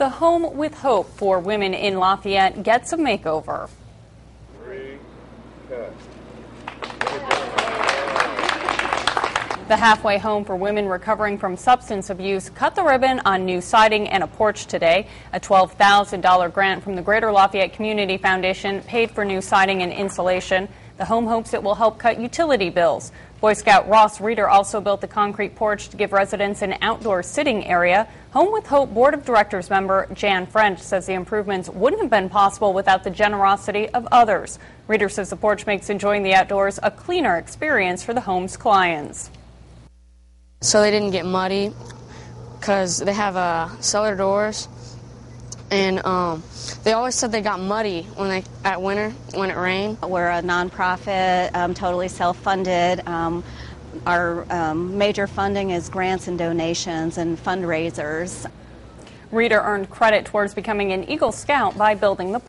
The Home with Hope for Women in Lafayette gets a makeover. The halfway home for women recovering from substance abuse cut the ribbon on new siding and a porch today. A $12,000 grant from the Greater Lafayette Community Foundation paid for new siding and insulation. The home hopes it will help cut utility bills. Boy Scout Ross Reeder also built the concrete porch to give residents an outdoor sitting area. Home with Hope Board of Directors member Jan French says the improvements wouldn't have been possible without the generosity of others. Reeder says the porch makes enjoying the outdoors a cleaner experience for the home's clients so they didn't get muddy because they have uh, cellar doors and um, they always said they got muddy when they at winter when it rained. We're a nonprofit, um, totally self-funded. Um, our um, major funding is grants and donations and fundraisers. Reeder earned credit towards becoming an Eagle Scout by building the